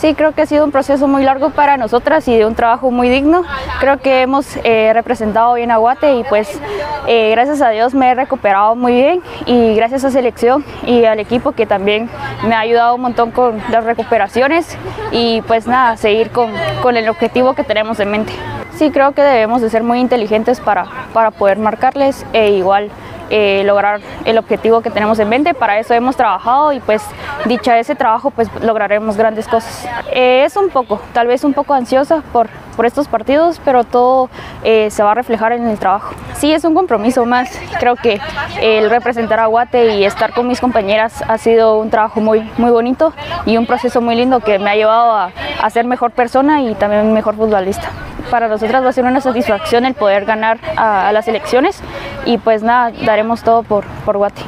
Sí, creo que ha sido un proceso muy largo para nosotras y de un trabajo muy digno. Creo que hemos eh, representado bien a Guate y pues eh, gracias a Dios me he recuperado muy bien y gracias a selección y al equipo que también me ha ayudado un montón con las recuperaciones y pues nada, seguir con, con el objetivo que tenemos en mente. Sí, creo que debemos de ser muy inteligentes para, para poder marcarles e igual eh, lograr el objetivo que tenemos en mente. Para eso hemos trabajado y pues dicha ese trabajo pues lograremos grandes cosas. Eh, es un poco, tal vez un poco ansiosa por, por estos partidos, pero todo eh, se va a reflejar en el trabajo. Sí, es un compromiso más. Creo que el representar a Guate y estar con mis compañeras ha sido un trabajo muy, muy bonito y un proceso muy lindo que me ha llevado a, a ser mejor persona y también mejor futbolista para nosotras va a ser una satisfacción el poder ganar a, a las elecciones y pues nada, daremos todo por, por Guate.